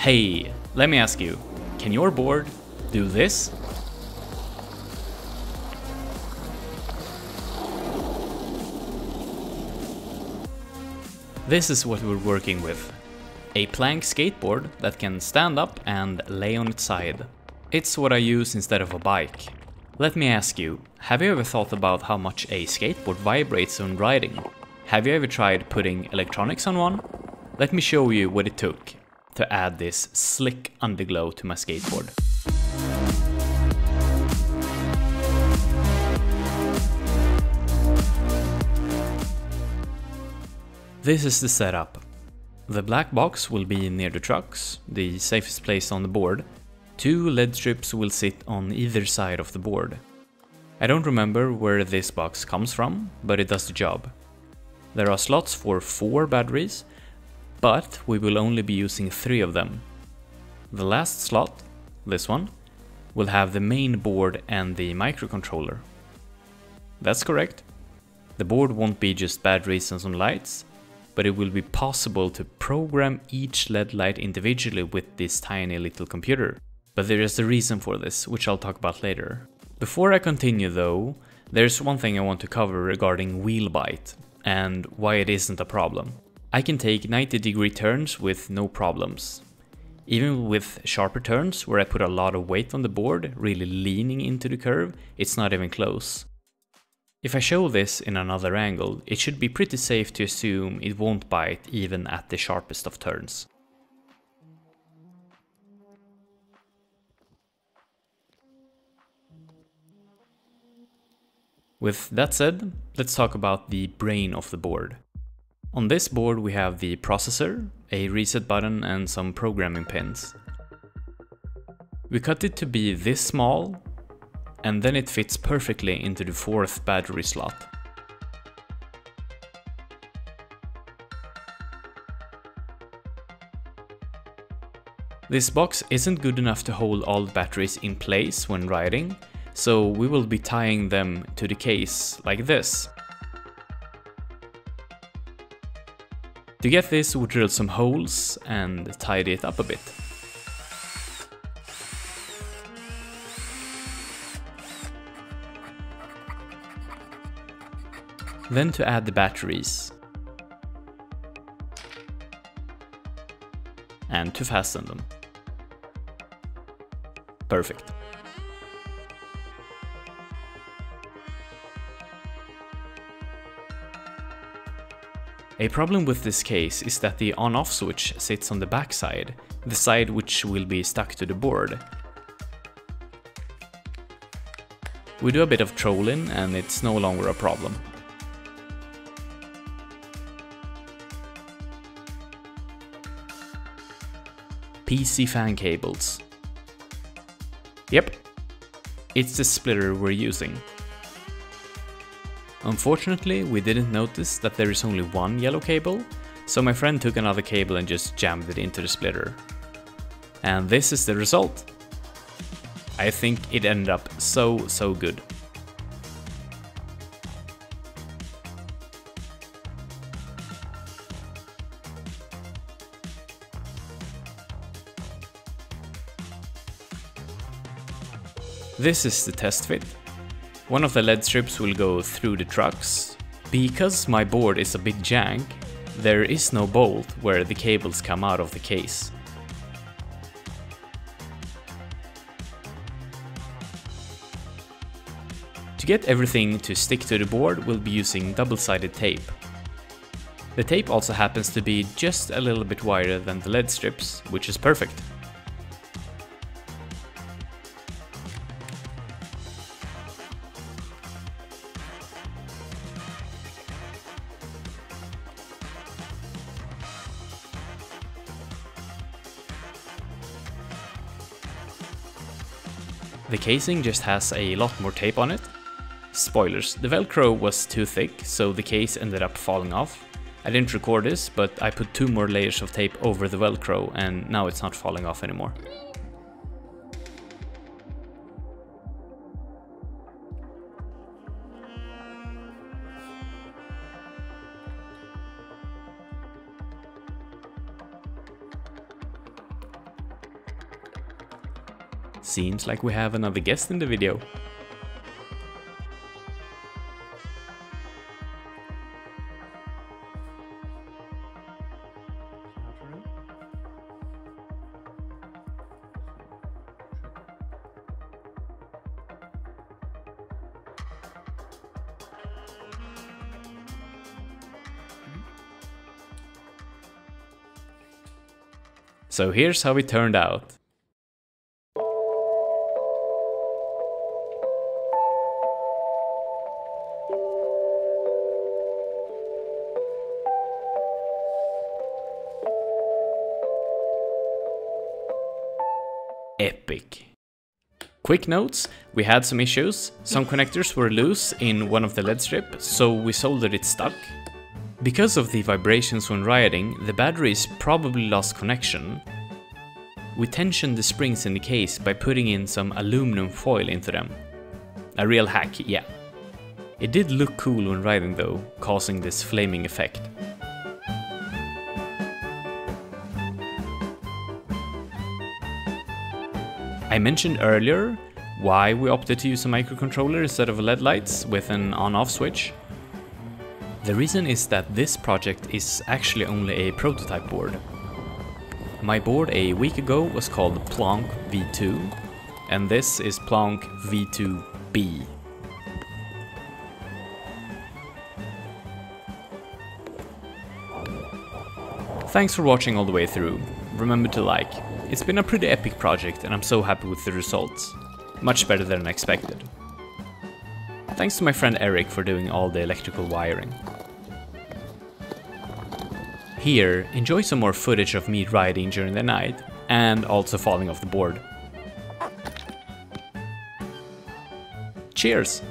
Hey, let me ask you, can your board do this? This is what we're working with. A plank skateboard that can stand up and lay on its side. It's what I use instead of a bike. Let me ask you, have you ever thought about how much a skateboard vibrates when riding? Have you ever tried putting electronics on one? Let me show you what it took to add this slick underglow to my skateboard. This is the setup. The black box will be near the trucks, the safest place on the board. Two LED strips will sit on either side of the board. I don't remember where this box comes from, but it does the job. There are slots for four batteries, but we will only be using three of them. The last slot, this one, will have the main board and the microcontroller. That's correct. The board won't be just batteries and some lights, but it will be possible to program each LED light individually with this tiny little computer. But there is a reason for this, which I'll talk about later. Before I continue though, there's one thing I want to cover regarding wheel bite, and why it isn't a problem. I can take 90 degree turns with no problems. Even with sharper turns, where I put a lot of weight on the board, really leaning into the curve, it's not even close. If I show this in another angle, it should be pretty safe to assume it won't bite even at the sharpest of turns. With that said, let's talk about the brain of the board. On this board we have the processor, a reset button and some programming pins. We cut it to be this small and then it fits perfectly into the fourth battery slot. This box isn't good enough to hold all the batteries in place when riding, so we will be tying them to the case like this. To get this we drilled some holes and tied it up a bit. Then to add the batteries. And to fasten them. Perfect. A problem with this case is that the on-off switch sits on the back side, the side which will be stuck to the board. We do a bit of trolling and it's no longer a problem. PC fan cables. Yep, it's the splitter we're using. Unfortunately, we didn't notice that there is only one yellow cable, so my friend took another cable and just jammed it into the splitter. And this is the result. I think it ended up so, so good. This is the test fit. One of the LED strips will go through the trucks. Because my board is a bit jank, there is no bolt where the cables come out of the case. To get everything to stick to the board, we'll be using double-sided tape. The tape also happens to be just a little bit wider than the LED strips, which is perfect. The casing just has a lot more tape on it. Spoilers, the velcro was too thick, so the case ended up falling off. I didn't record this, but I put two more layers of tape over the velcro and now it's not falling off anymore. Seems like we have another guest in the video. So here's how it turned out. Epic. Quick notes, we had some issues. Some connectors were loose in one of the LED strip, so we soldered it stuck. Because of the vibrations when riding, the batteries probably lost connection. We tensioned the springs in the case by putting in some aluminum foil into them. A real hack, yeah. It did look cool when riding though, causing this flaming effect. I mentioned earlier why we opted to use a microcontroller instead of LED lights with an on-off switch. The reason is that this project is actually only a prototype board. My board a week ago was called Plonk V2, and this is Plonk V2B. Thanks for watching all the way through. Remember to like. It's been a pretty epic project and I'm so happy with the results. Much better than I expected. Thanks to my friend Eric for doing all the electrical wiring. Here, enjoy some more footage of me riding during the night, and also falling off the board. Cheers!